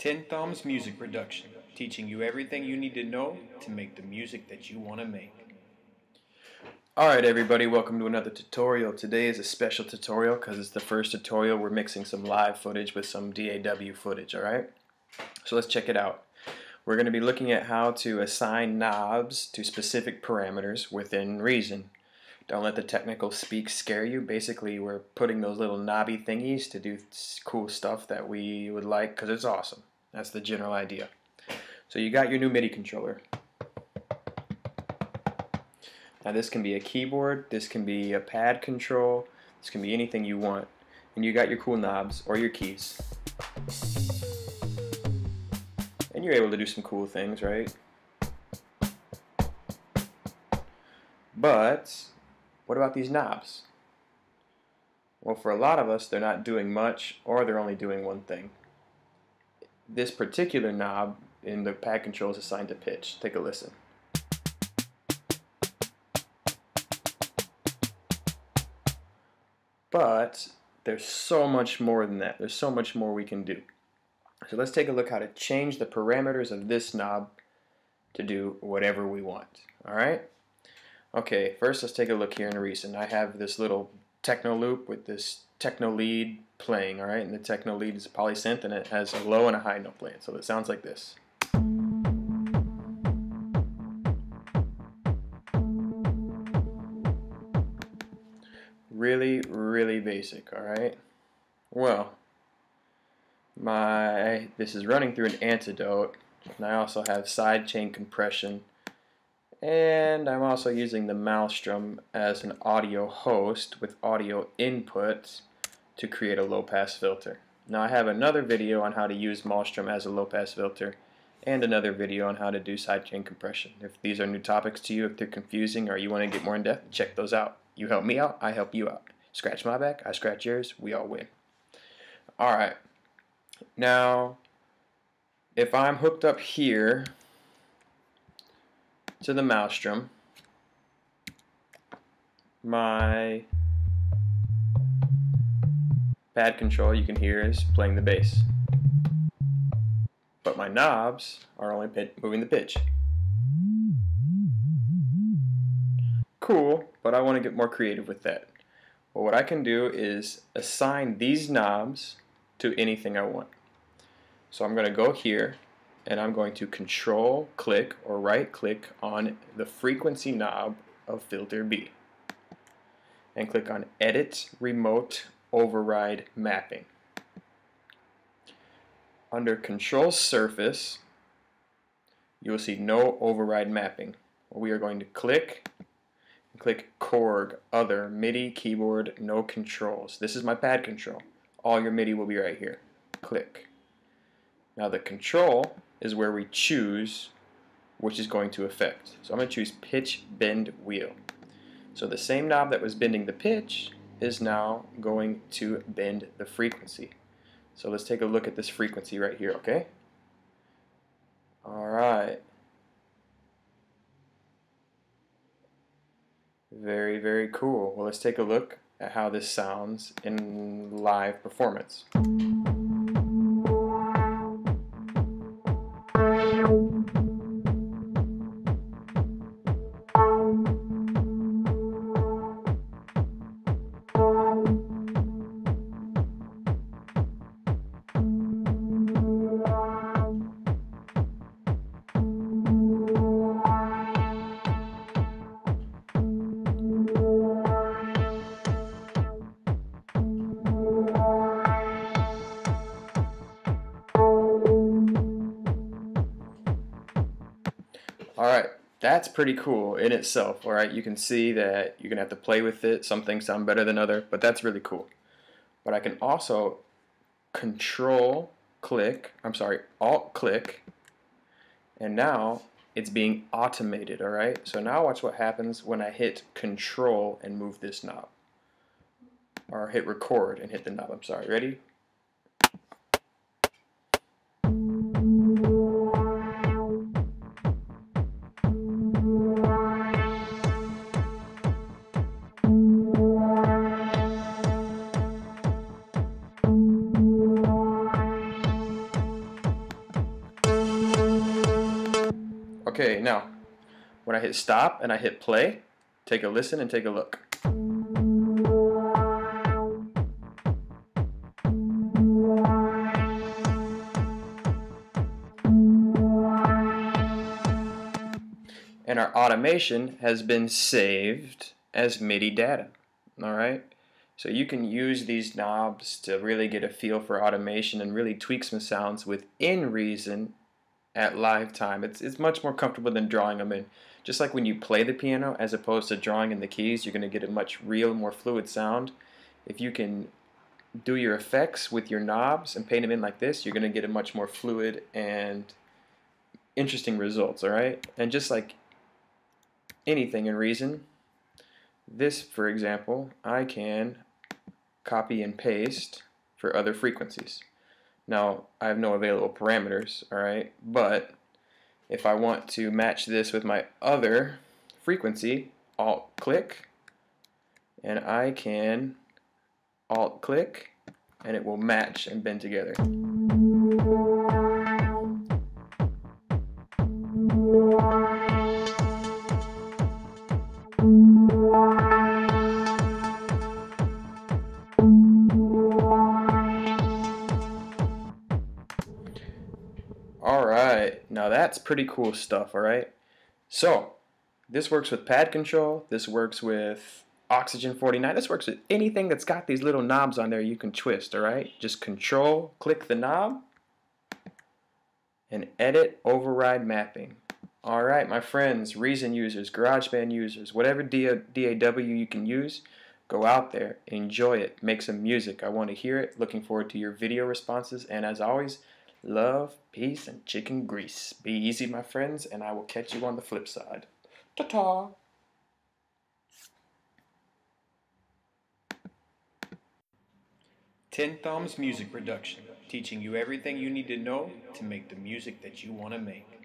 Ten Thumbs Music Production, teaching you everything you need to know to make the music that you want to make. Alright everybody, welcome to another tutorial. Today is a special tutorial because it's the first tutorial we're mixing some live footage with some DAW footage, alright? So let's check it out. We're going to be looking at how to assign knobs to specific parameters within Reason. Don't let the technical speak scare you. Basically, we're putting those little knobby thingies to do cool stuff that we would like because it's awesome. That's the general idea. So you got your new MIDI controller. Now this can be a keyboard, this can be a pad control, this can be anything you want. And you got your cool knobs or your keys. And you're able to do some cool things, right? But what about these knobs? Well, for a lot of us, they're not doing much or they're only doing one thing. This particular knob in the padKONTROL is assigned to pitch. Take a listen. But there's so much more than that. There's so much more we can do. So let's take a look how to change the parameters of this knob to do whatever we want. All right? Okay, first let's take a look here in Reason. I have this little techno loop with this techno lead playing, alright? And the techno lead is a polysynth and it has a low and a high note playing. So it sounds like this. Really, really basic, alright? Well, my this is running through an antidote and I also have sidechain compression and I'm also using the Malström as an audio host with audio input to create a low-pass filter. Now I have another video on how to use Malström as a low-pass filter and another video on how to do sidechain compression. If these are new topics to you, if they're confusing or you want to get more in depth, check those out. You help me out, I help you out. Scratch my back, I scratch yours, we all win. Alright, now if I'm hooked up here to the Malström, my padKONTROL you can hear is playing the bass. But my knobs are only moving the pitch. Cool, but I want to get more creative with that. Well, what I can do is assign these knobs to anything I want. So I'm going to go here and I'm going to control click or right click on the frequency knob of filter B and click on edit remote override mapping. Under control surface you will see no override mapping. We are going to click and click Korg other MIDI keyboard no controls. This is my padKONTROL. All your MIDI will be right here. Click. Now the control is where we choose which is going to affect. So I'm going to choose pitch bend wheel. So the same knob that was bending the pitch is now going to bend the frequency. So let's take a look at this frequency right here, okay? Alright. Very, very cool. Well, let's take a look at how this sounds in live performance. That's pretty cool in itself, alright? You can see that you're going to have to play with it. Some things sound better than other, but that's really cool. But I can also control click, I'm sorry, alt click, and now it's being automated, alright? So now watch what happens when I hit control and move this knob. Or hit record and hit the knob, I'm sorry. Ready? Okay, now, when I hit stop and I hit play, take a listen and take a look. And our automation has been saved as MIDI data. All right. So you can use these knobs to really get a feel for automation and really tweak some sounds within Reason at live time. It's, it's much more comfortable than drawing them in. Just like when you play the piano as opposed to drawing in the keys, you're going to get a much real, more fluid sound. If you can do your effects with your knobs and paint them in like this, you're going to get a much more fluid and interesting results, all right? And just like anything in Reason, this, for example, I can copy and paste for other frequencies. Now, I have no available parameters, alright, but if I want to match this with my other frequency, Alt click, and I can Alt click, and it will match and bend together. Now that's pretty cool stuff, alright? So, this works with padKONTROL, this works with Oxygen 49, this works with anything that's got these little knobs on there you can twist, alright? Just control, click the knob, and edit override mapping. Alright, my friends, Reason users, GarageBand users, whatever DAW you can use, go out there, enjoy it, make some music. I want to hear it. Looking forward to your video responses, and as always, Love, peace, and chicken grease. Be easy, my friends, and I will catch you on the flip side. Ta-ta! Ten Thumbs Music Production, teaching you everything you need to know to make the music that you want to make.